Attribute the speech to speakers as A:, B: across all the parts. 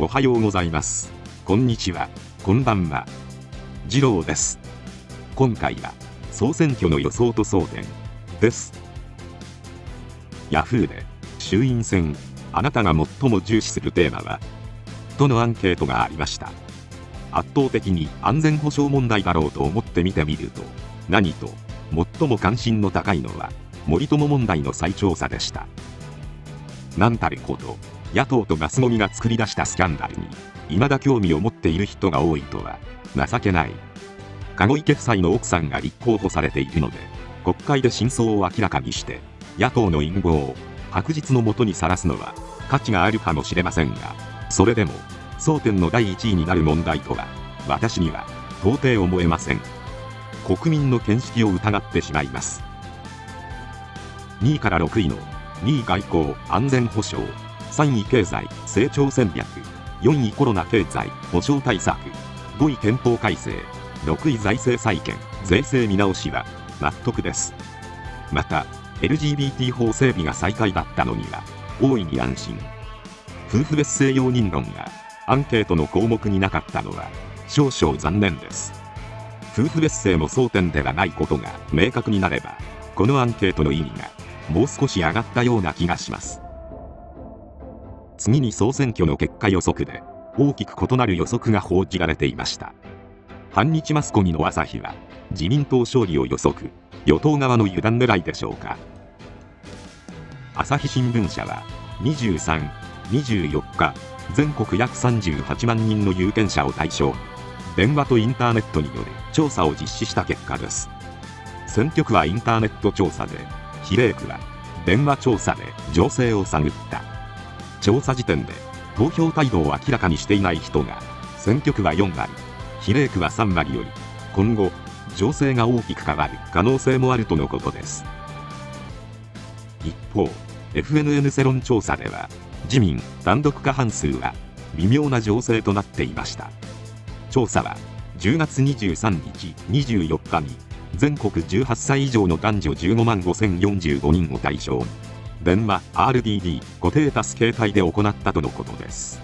A: おはようございます。こんにちは。こんばんは。次郎です。今回は、総選挙の予想と争点です。ヤフーで、衆院選、あなたが最も重視するテーマはとのアンケートがありました。圧倒的に安全保障問題だろうと思って見てみると、何と、最も関心の高いのは、森友問題の再調査でした。なんたるほど、野党とガスゴミが作り出したスキャンダルに未だ興味を持っている人が多いとは情けない。籠池夫妻の奥さんが立候補されているので国会で真相を明らかにして野党の陰謀を白日のもとにさらすのは価値があるかもしれませんがそれでも争点の第1位になる問題とは私には到底思えません。国民の見識を疑ってしまいます。2位から6位の2位外交安全保障3位経済成長戦略4位コロナ経済保障対策5位憲法改正6位財政再建税制見直しは納得です。また LGBT 法整備が再開だったのには大いに安心。夫婦別姓容認論がアンケートの項目になかったのは少々残念です。夫婦別姓も争点ではないことが明確になればこのアンケートの意味がもう少し上がったような気がします。次に総選挙の結果予測で大きく異なる予測が報じられていました。反日マスコミの朝日は自民党勝利を予測与党側の油断狙いでしょうか。朝日新聞社は23、24日全国約38万人の有権者を対象に電話とインターネットによる調査を実施した結果です。選挙区はインターネット調査で比例区は電話調査で情勢を探った。調査時点で投票態度を明らかにしていない人が選挙区は4割。比例区は3割より。今後情勢が大きく変わる可能性もあるとのことです。一方 FNN 世論調査では自民単独過半数は微妙な情勢となっていました。調査は10月23日24日に全国18歳以上の男女15万5045人を対象。電話 RDD 固定タス携帯で行ったとのことです。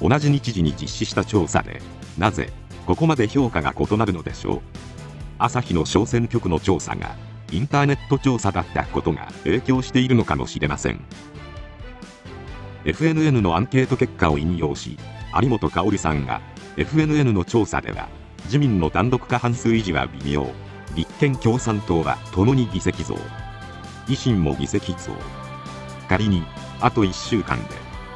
A: 同じ日時に実施した調査でなぜここまで評価が異なるのでしょう。朝日の小選挙区の調査がインターネット調査だったことが影響しているのかもしれません。FNN のアンケート結果を引用し有本香さんが FNN の調査では自民の単独過半数維持は微妙。立憲共産党は共に議席増。維新も議席増。仮にあと1週間で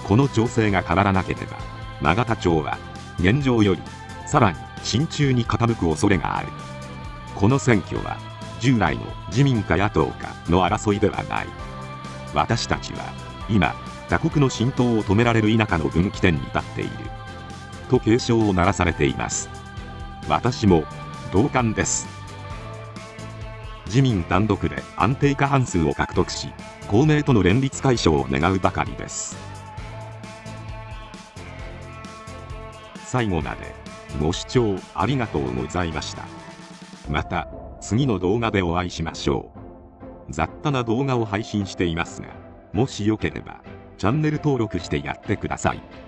A: この情勢が変わらなければ永田町は現状よりさらに親中に傾く恐れがある。この選挙は従来の自民か野党かの争いではない。私たちは今他国の浸透を止められる田舎の分岐点に立っている。と警鐘を鳴らされています。私も同感です。自民単独で安定過半数を獲得し公明との連立解消を願うばかりです。最後までご視聴ありがとうございました。また次の動画でお会いしましょう。雑多な動画を配信していますがもしよければチャンネル登録してやってください。